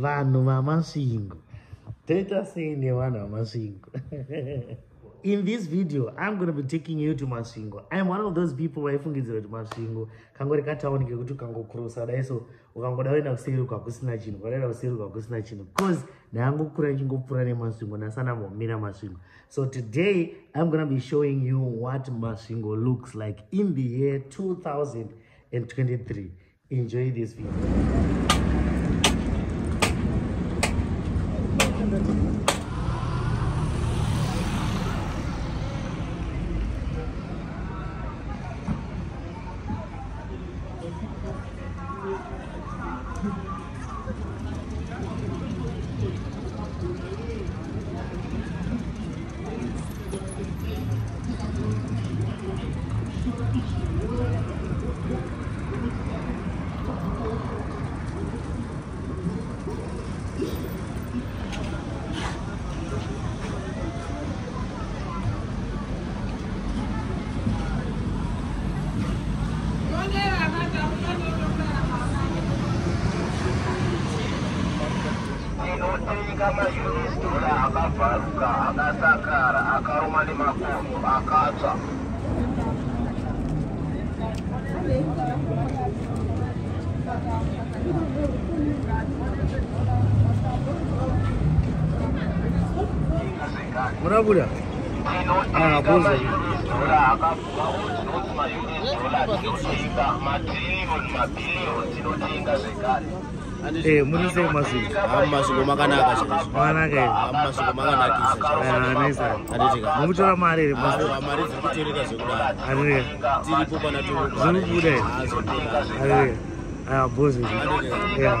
vanhu vamasvingo toita sei nevanhu vamasvingo in this video i'm going to be taking you to masvingo i'm one of those people vaifungidzira kuti masvingo kangori katauni kekuti ukangokurosa dai so ukangoda kuenda kuseruka kusina chinhu. Kwadaenda kuseruka kusina chinhu. Because ndaangokura ichingopfuura nemasvingo ndasanambomira masvingo so today i'm going to be showing you what masvingo looks like in the year 2023 enjoy this video akamashuristura akafaruka akasakara akaruma nemakumbo akatsva murabuda tinotingamashuristura akapfuka tinoti mayuristura tinotinga matiriyoni mabhiriyoni tinotinga zvekare eh murise kumasiko amasiko makanaka makanaka amasiko makanakisa ah, anditika mukutora mari here mari dziri kutereka zvekudaro. Anditika tiripo pana zviri kubuda here anditika aya bhozi. Ya.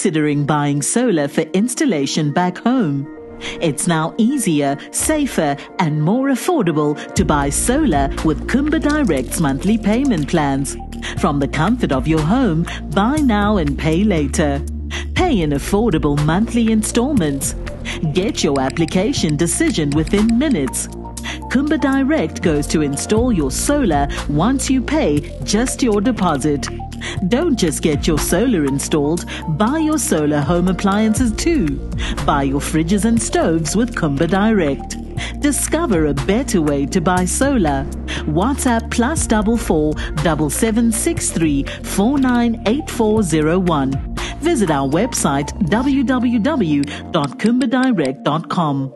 Considering buying solar for installation back home? It's now easier, safer, and more affordable to buy solar with Kumba Direct's monthly payment plans. From the comfort of your home, buy now and pay later. Pay in affordable monthly installments. Get your application decision within minutes. Kumba Direct goes to install your solar once you pay just your deposit. Don't just get your solar installed, buy your solar home appliances too. Buy your fridges and stoves with Kumba Direct. Discover a better way to buy solar. WhatsApp plus double four double seven six three four nine eight four zero one. Visit our website www.kumbadirect.com.